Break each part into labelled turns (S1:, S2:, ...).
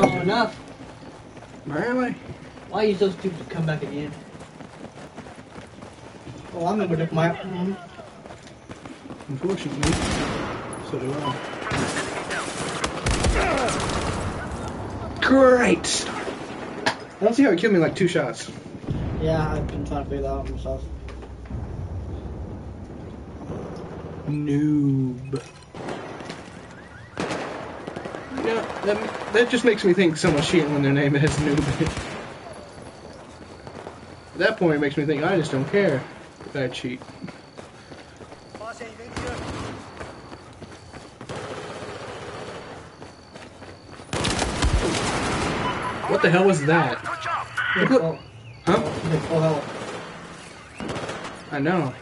S1: long enough.
S2: Really?
S1: Why are you so stupid to come back again? Oh, I'm gonna go my. Mm,
S2: Unfortunately. So do I. Great start. I don't see how he killed me in like two shots.
S1: yeah, I've been trying to figure that out myself.
S2: Noob. Yeah, that, that just makes me think someone's cheating when their name is Noob. At that point, it makes me think I just don't care if I cheat. What the hell was that? Look,
S1: Oh
S2: Huh? I know.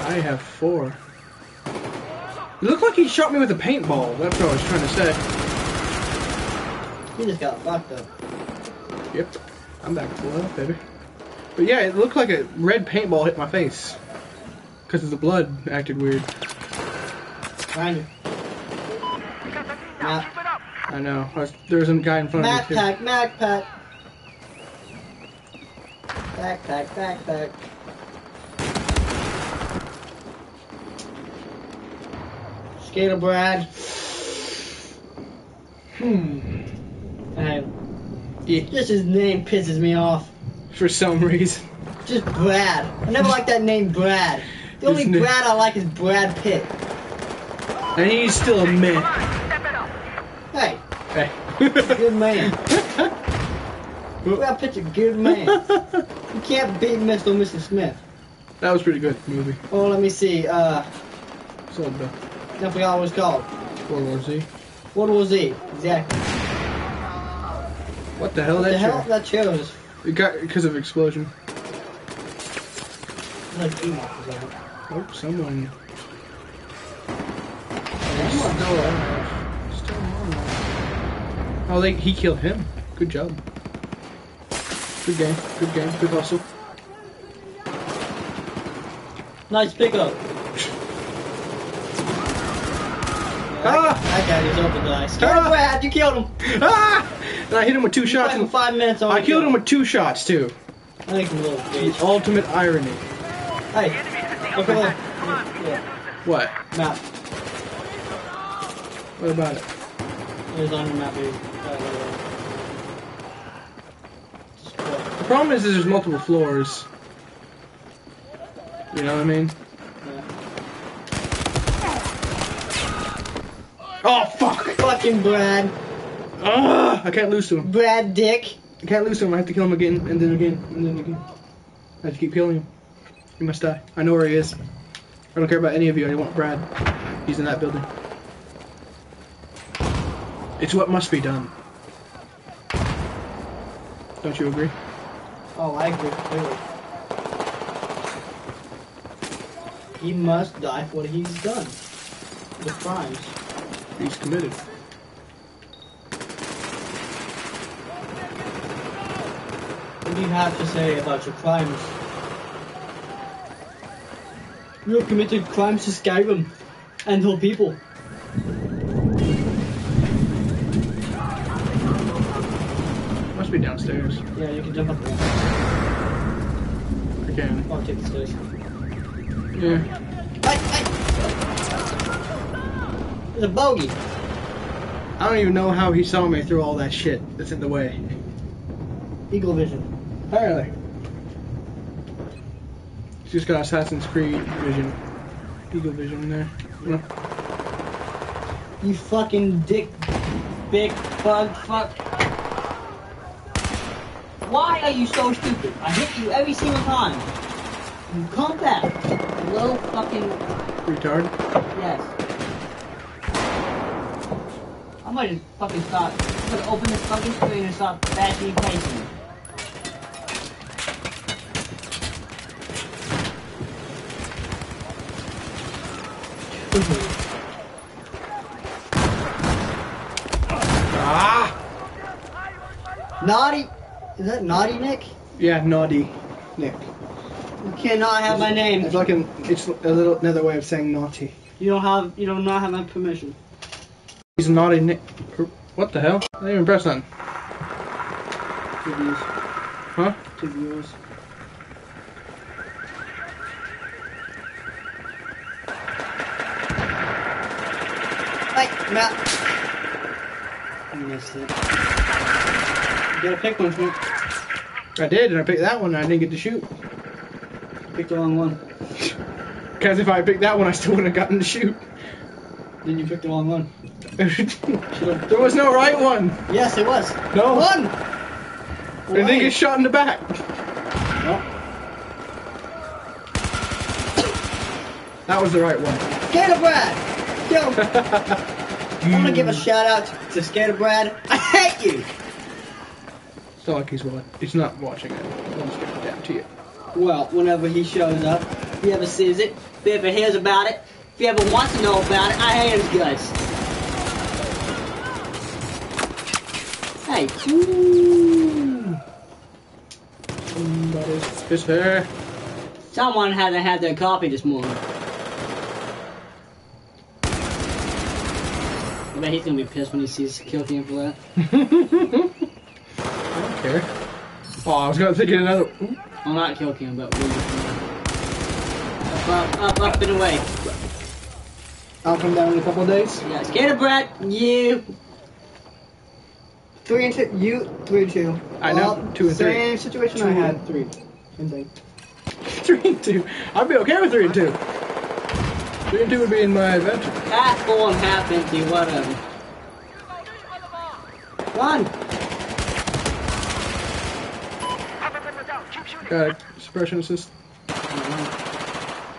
S2: I have four. It looked like he shot me with a paintball. That's what I was trying to say.
S1: He just got fucked up.
S2: Yep. I'm back to full health, baby. But yeah, it looked like a red paintball hit my face. Because of the blood acted weird.
S1: Behind you. Map,
S2: I know. I was, there was a guy in front of me too.
S1: backpack, backpack. Backpack, backpack. Skater Brad. Hmm. And
S2: Yeah,
S1: just his name pisses me off.
S2: for some reason.
S1: Just Brad. I never liked that name Brad. The only
S2: Isn't it?
S1: Brad I like is Brad Pitt.
S2: And he's still a man.
S1: Hey,
S2: Hey.
S1: good man. Brad Pitt's a good man. You can't beat Mr. or Mrs. Smith.
S2: that was pretty good movie.
S1: Oh, let me see. Uh,
S2: So
S1: forgot what it's called.
S2: World War Z.
S1: World War Z. Exactly.
S2: What the hell?
S1: What
S2: that
S1: the hell? That chair was
S2: It got because of explosion.
S1: like Enoch was on it.
S2: Oh, someone.
S1: Someone.
S2: Still alive. Still alive. Oh, they, he killed him. Good job. Good game. Good game. Good hustle.
S1: Nice pickup.
S2: Ah!
S1: That guy was open die. Scared
S2: Ah!
S1: Brad, you killed him.
S2: Ah! And I hit him with two
S1: You
S2: shots.
S1: fight for
S2: And
S1: five minutes.
S2: I killed him with two shots too.
S1: I think I'm a little bitch.
S2: Ultimate irony.
S1: Hey, look over there. Yeah,
S2: What?
S1: map.
S2: What about it?
S1: It was on the map, dude. Uh,
S2: The problem is, is there's multiple floors. You know what I mean? Oh fuck!
S1: Fucking Brad.
S2: Ah! I can't lose to him.
S1: Brad Dick.
S2: I can't lose to him. I have to kill him again, and then again, and then again. I have to keep killing him. He must die. I know where he is. I don't care about any of you. I want Brad. He's in that building. It's what must be done. Don't you agree?
S1: Oh, I agree completely. He must die for what he's done. The crimes.
S2: He's committed.
S1: What do you have to say about your crimes? You have committed crimes to Skyrim and whole people.
S2: Must be downstairs.
S1: Yeah, you can jump up there.
S2: I can.
S1: I'll take the stairs.
S2: Yeah.
S1: Hey, hey! A bogey.
S2: I don't even know how he saw me through all that shit that's in the way.
S1: Eagle vision.
S2: Apparently. He's just got Assassin's Creed vision. Eagle vision there. You?
S1: You fucking dick, big bug fuck. Why are you so stupid? I hit you every single time. You come back. Little fucking
S2: Retard.
S1: yes. I might just fucking stop. I'm gonna open this fucking screen and stop and pacing.
S2: Ah!
S1: Naughty? Is that naughty, Nick?
S2: Yeah, naughty. Nick.
S1: You cannot have my name.
S2: It's like an, it's a little another way of saying naughty.
S1: You don't have. You do not have my permission.
S2: He's naughty Nick. What the hell? I didn't even press nothing.
S1: Two views.
S2: Huh?
S1: Two viewers. Hey, Matt. You missed it. You gotta pick one, Smoke.
S2: I did, and I picked that one, and I didn't get to shoot.
S1: Pick the wrong one.
S2: Because if I picked that one, I still wouldn't have gotten to shoot.
S1: Then you picked the wrong one.
S2: there was no right one.
S1: Yes, it was.
S2: No.
S1: One!
S2: I didn't get shot in the back.
S1: No.
S2: That was the right one.
S1: Skater Brad! Yo, I want to give a shout out to, to Skater Brad. I hate you!
S2: It's not like he's wa- he's not watching it. Give down to you.
S1: Well, whenever he shows up, if he ever sees it, if he ever hears about it, if he ever wants to know about it, I hate his guts. Hey,
S2: Ooh. Somebody's his hair.
S1: someone hasn't had their coffee this morning. I bet he's gonna be pissed when he sees Kill Cam for that.
S2: I don't care. Oh, I was gonna think of another. Ooh.
S1: Well, not Kill Cam, but we'll up, up, up, up and away.
S2: I'll come down in a couple days.
S1: Yeah, Skater Brad, you.
S3: Three and two. You three and two.
S2: I know, two and three.
S3: Same situation
S2: Two
S3: I had.
S2: three.
S3: Same thing.
S2: Three and two. I'd be okay with three and two. Three and two would be in my adventure.
S1: Half full and half empty, whatever. Run!
S2: Got a suppression assist.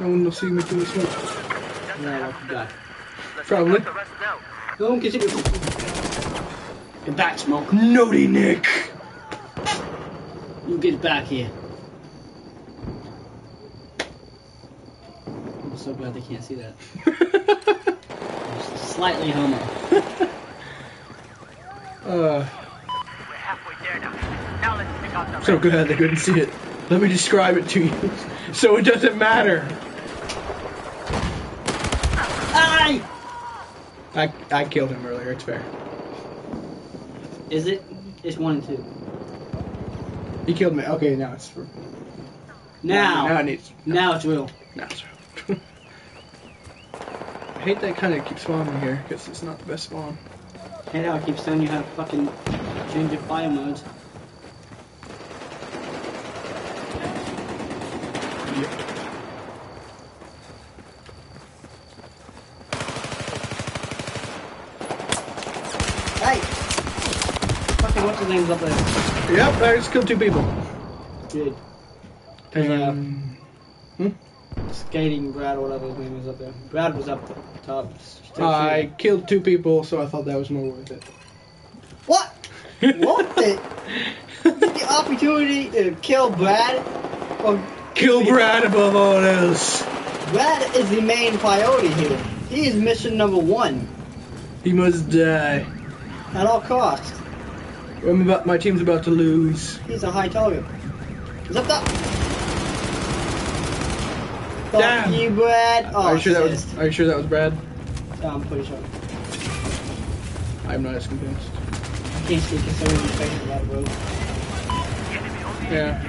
S2: No one will see me through the smoke.
S1: Yeah, what you got?
S2: Probably.
S1: No one can see me. Get back, Smoke.
S2: Naughty Nick.
S1: You get back here. I'm so glad they can't see that. Slightly homo.
S2: uh,
S4: We're halfway there now. Now let's pick out the
S2: so glad they couldn't see it. Let me describe it to you, so it doesn't matter.
S1: Aye!
S2: I I killed him earlier. It's fair.
S1: Is it? It's one and two.
S2: He killed me. Okay, now it's for
S1: Now,
S2: Now it needs.
S1: now it's real.
S2: Now it's. I hate that kind of keeps spawning here because it's not the best spawn.
S1: Hey, now it keeps telling you how to fucking change your fire modes. Hey! Fucking what's his name's up there?
S2: Yep, I just killed two people.
S1: Good.
S2: Um,
S1: Skating Brad or whatever his name is up there. Brad was up the top.
S2: I
S1: shooting.
S2: killed two people, so I thought that was more worth it.
S3: What? What the? the opportunity to kill Brad? Or
S2: Kill Brad above all else.
S3: Brad is the main priority here. He is mission number one
S2: He must die.
S3: at all costs.
S2: I'm my team's about to lose.
S3: He's a high target. Zip up.
S2: Damn.
S3: Fuck you, Brad. Oh,
S2: are you oh, sure that was? Are you sure that was Brad?
S3: Yeah, I'm pretty sure.
S2: I'm not as convinced.
S3: I can't see considering his face a lot, bro.
S2: Yeah.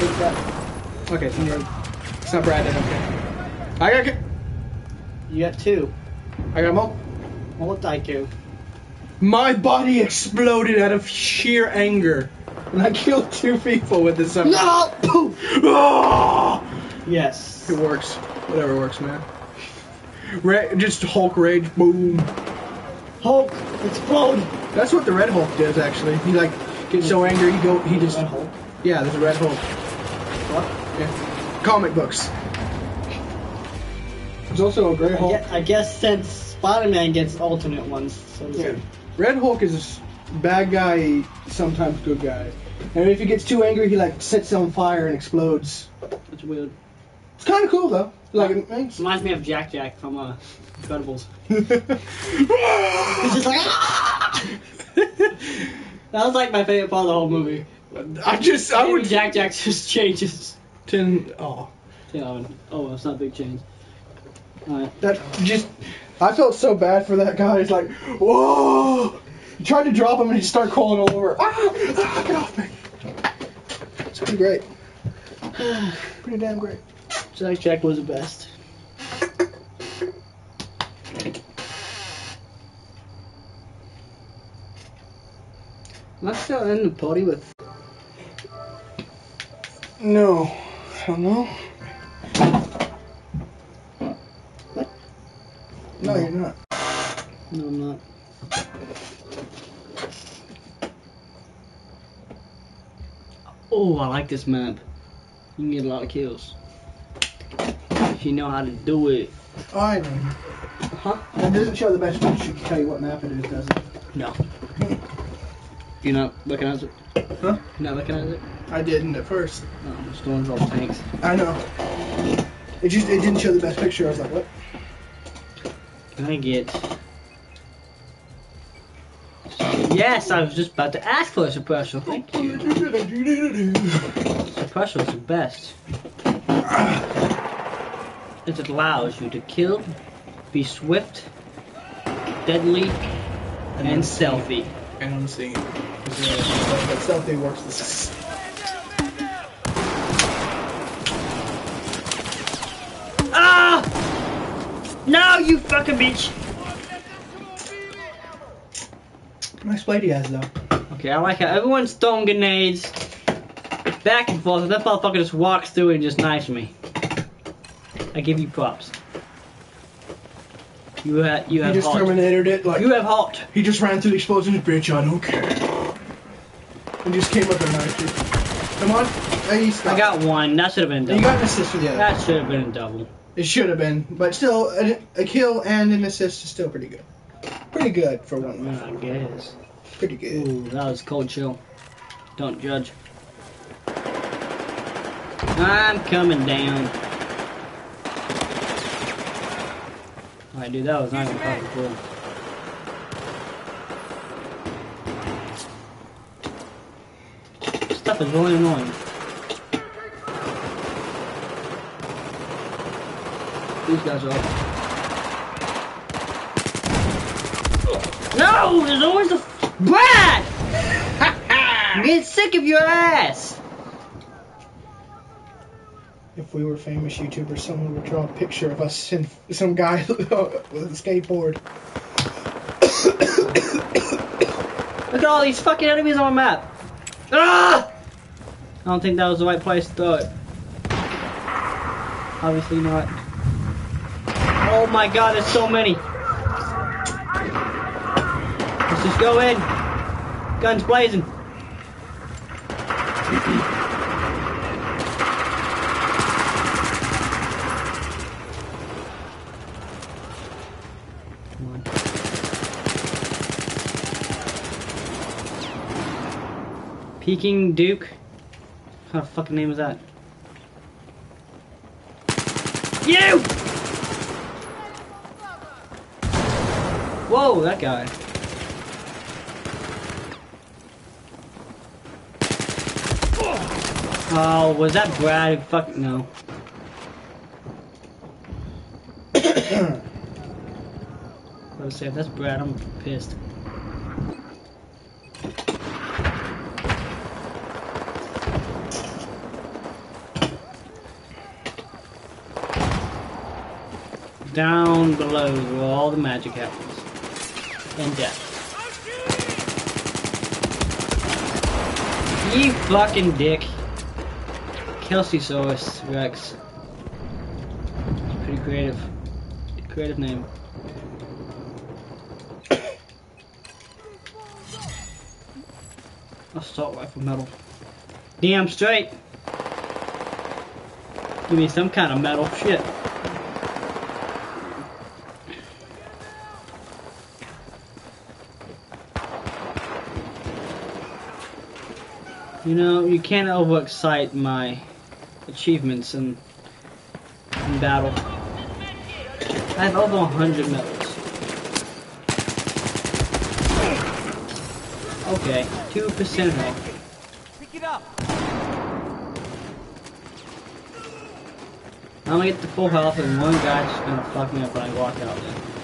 S3: Big Brad.
S2: Okay, it's not, it's not Brad then. Okay. I got. ki-
S3: You got two.
S2: I got mo.
S3: Multi-two.
S2: My body exploded out of sheer anger, and I killed two people with this.
S3: No! Poof!
S2: Ah!
S3: Yes.
S2: It works. Whatever works, man. Ra- just Hulk rage, boom.
S3: Hulk, explode!
S2: That's what the Red Hulk does, actually. He like gets so angry, he go, he just.
S3: Red Hulk?
S2: Yeah, there's a Red Hulk.
S3: What?
S2: Yeah. Comic books. There's also a Gray
S3: I
S2: Hulk.
S3: guess, I guess since Spider-Man gets alternate ones, so
S2: Yeah. Red Hulk is bad guy, sometimes good guy. And if he gets too angry, he like sets on fire and explodes.
S1: That's weird.
S2: It's kind of cool though. Like it makes.
S1: Reminds me of Jack Jack from uh, Incredibles.
S3: He's just like!
S1: That was like my favorite part of the whole movie.
S2: I just I
S1: Maybe
S2: would
S1: Jack Jack just changes.
S2: ten. Oh,
S1: Yeah, oh, it's not a big change.
S2: That just I felt so bad for that guy. He's like, whoa! You tried to drop him and he started crawling all over. Ah, ah, get off me! It's pretty great. Pretty damn great.
S1: Jack Jack was the best. Am I still in the party with?
S2: No, I don't know. No, you're not.
S1: No, I'm not. Oh, I like this map. You can get a lot of kills. If you know how to do it.
S2: Oh, I know.
S1: Huh?
S2: That doesn't show the best picture to tell you what map it is, does it?
S1: No. You're not looking at it?
S2: Huh?
S1: You're not looking at it?
S2: I didn't at first.
S1: Oh, no, I'm just going for all tanks.
S2: I know. It just it didn't show the best picture. I was like, what?
S1: Can I get... Yes, I was just about to ask for a suppressor. Thank you. Suppressor is the best. It allows you to kill, be swift, deadly, and stealthy.
S2: And I'm seeing it. But uh, stealthy works the same.
S1: Ah! No, you fucking bitch!
S2: Nice play he has though.
S1: Okay, I like how everyone's throwing grenades back and forth, and that motherfucker just walks through and just knifes me. I give you props. You uh, have you have.
S2: He just
S1: halt.
S2: terminated it like
S1: You have halt.
S2: he just ran through the explosions, bitch. I don't care. And just came up and knifed you. Come on, hey, stop.
S1: I got one. That should have been double.
S2: You got an assist for the other.
S1: That should have been a double.
S2: It should have been, but still, a, a kill and an assist is still pretty good. Pretty good for one.
S1: Yeah, I guess.
S2: Pretty good.
S1: Ooh, that was cold chill. Don't judge. I'm coming down. Alright, dude, that was not even fucking cool. Stuff is really annoying. These guys are. No, there's always a Brad. I'm getting sick of your ass.
S2: If we were famous YouTubers, someone would draw a picture of us and some guy with a skateboard.
S1: Look at all these fucking enemies on the map. Ah! I don't think that was the right place to throw it. Obviously not. Oh my god, there's so many. Let's just go in. Guns blazing. Peking Duke. What of fucking name is that? You! Whoa, that guy. Oh, was that Brad? Fuck no. Was say if that's Brad, I'm pissed. Down below where all the magic happens. And death. You fucking dick. Kelsey Source Rex. Pretty creative. Creative name. Assault rifle metal. Damn straight. Give me some kind of metal. Shit. You know, you can't overexcite my achievements in, in battle. I have over 100 medals. Okay, 2% health.
S5: Pick it up.
S1: I'm gonna get the full health and one guy's just gonna fuck me up when I walk out there.